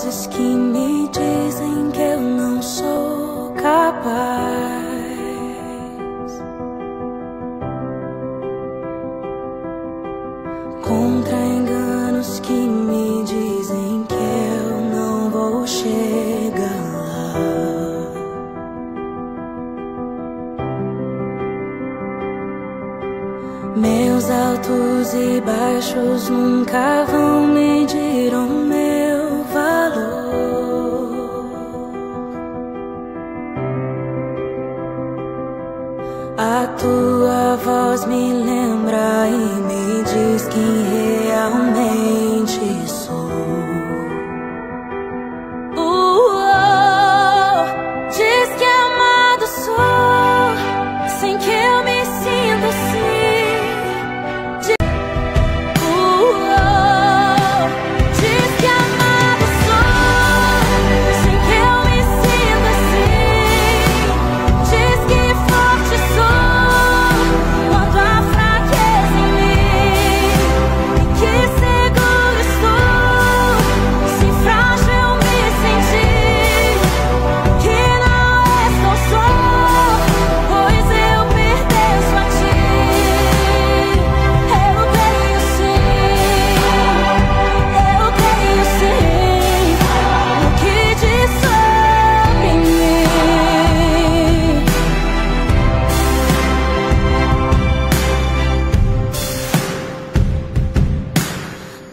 vozes que me dizem que eu não sou capaz. Contra enganos que me dizem que eu não vou chegar. Meus altos e baixos nunca vão medir o A tua voz me lembra e me diz quem realmente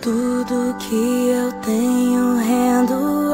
Tudo que eu tenho rendo.